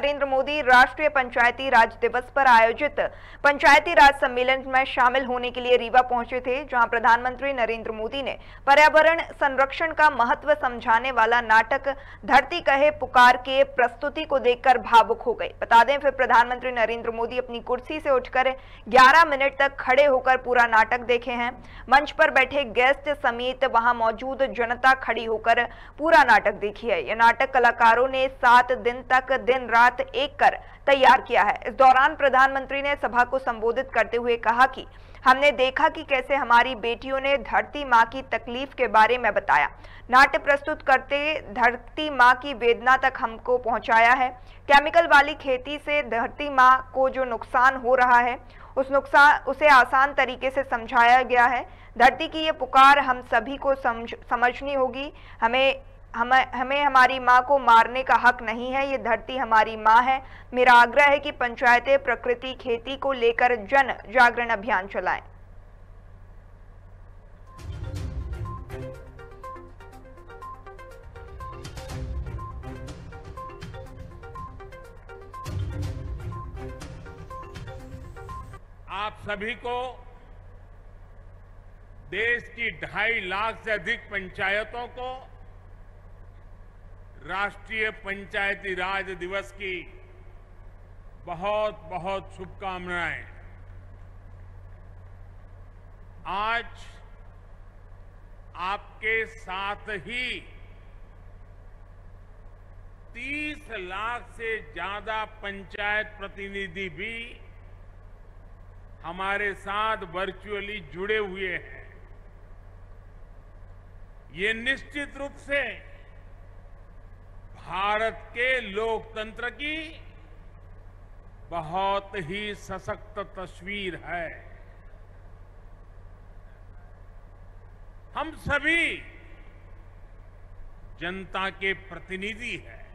नरेंद्र मोदी राष्ट्रीय पंचायती राज दिवस पर आयोजित पंचायती राज सम्मेलन में शामिल होने के लिए रीवा पहुँचे थे, जहाँ प्रधानमंत्री नरेंद्र मोदी ने पर्यावरण संरक्षण का महत्व समझाने वाला नाटक धरती कहे पुकार के प्रस्तुति को देखकर भावुक हो गए। बता दें, फिर प्रधानमंत्री नरेंद्र मोदी अपनी कुर्सी से उठकर 11 मिनट तक खड़े होकर पूरा नाटक देखे हैं। मंच पर बैठे गेस्ट समेत वहाँ मौजूद जनता खड़ी होकर पूरा नाटक देखी है। यह नाटक कलाकारों ने सात दिन तक दिन रात एक कर तैयार किया है। इस दौरान प्रधानमंत्री ने सभा को संबोधित करते हुए कहा कि हमने देखा कि कैसे हमारी बेटियों ने धरती माँ की तकलीफ़ के बारे में बताया। नाट्य प्रस्तुत करते धरती माँ की वेदना तक हमको पहुँचाया है। केमिकल वाली खेती से धरती माँ को जो नुकसान हो रहा है, उस नुकसान उसे आसान तरीके से समझाया गया है। धरती की ये पुकार हम सभी को समझ, समझनी होगी। हमें हमें हमें हमारी माँ को मारने का हक नहीं है, ये धरती हमारी माँ है। मेरा आग्रह है कि पंचायतें प्रकृति, खेती को लेकर जन जागरण अभियान चलाएँ। आप सभी को देश की ढाई लाख से अधिक पंचायतों को राष्ट्रीय पंचायती राज दिवस की बहुत बहुत शुभकामनाएँ। आज आपके साथ ही 30 लाख से ज़्यादा पंचायत प्रतिनिधि भी हमारे साथ वर्चुअली जुड़े हुए हैं। ये निश्चित रूप से भारत के लोकतंत्र की बहुत ही सशक्त तस्वीर है। हम सभी जनता के प्रतिनिधि हैं।